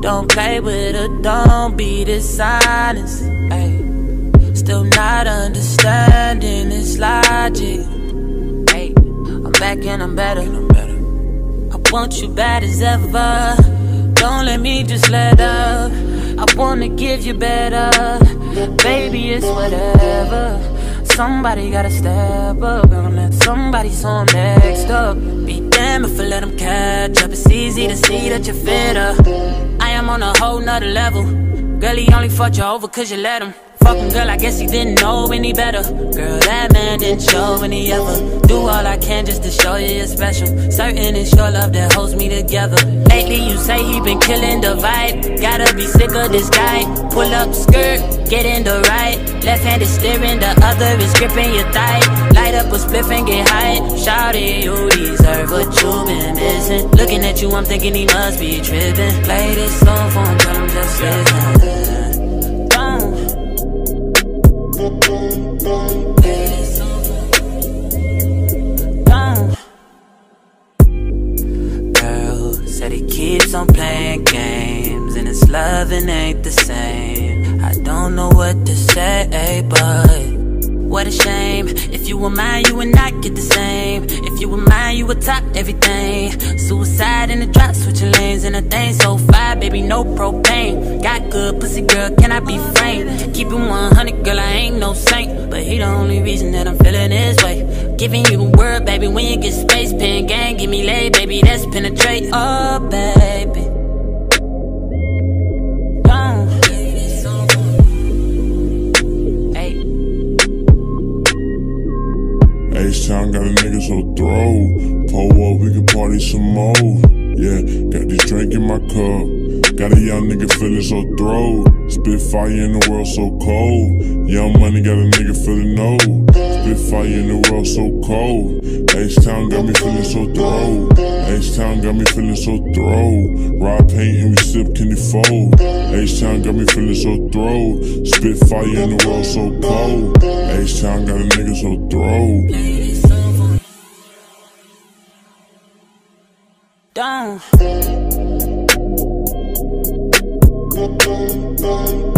Don't, play with her, don't be dishonest. I'm back and I'm better. I want you bad as ever. Don't let me just let up. I wanna give you better. Baby, it's whatever. Somebody gotta step up and let somebody so I'm next up. Be damn if I let them catch up. It's easy to see that you're fitter. I am on a whole nother level. Girl, he only fucked you over cause you let him. Fuck him, girl, I guess he didn't know any better. Girl, that man didn't show any ever. Do all I can just to show you you're special. Certain it's your love that holds me together. Lately, you say he been killing the vibe. Gotta be sick of this guy. Pull up skirt, get in the right. Left hand is steering, the other is gripping your thigh. Light up a spliff and get high. Shout it, you deserve what you've been missing. Looking at you, I'm thinking he must be tripping. Play this song for him, tell him just listen. Loving ain't the same. I don't know what to say, but what a shame. If you were mine, you would not get the same. If you were mine, you would top everything. Suicide in the drop, switching lanes and a thing so fire, baby, no propane. Got good pussy, girl, can I be frank? Keep it 100, girl, I ain't no saint. But he the only reason that I'm feeling this way. Giving you the word, baby, when you get space, pen gang, give me lay, baby, that's penetrate. Oh, baby. H-Town got a nigga so throw. Pull up, we can party some more. Yeah, got this drink in my cup. Got a young nigga feeling so throw. Spit fire in the world so cold. Young money got a nigga feeling no. Spit fire in the world so cold. H-Town got me feeling so throw. H-Town got me feeling so throw. Ride paint and we sip candy fold. H-Town got me feeling so throw. Spit fire in the world so cold. H-Town got a nigga so throw. down.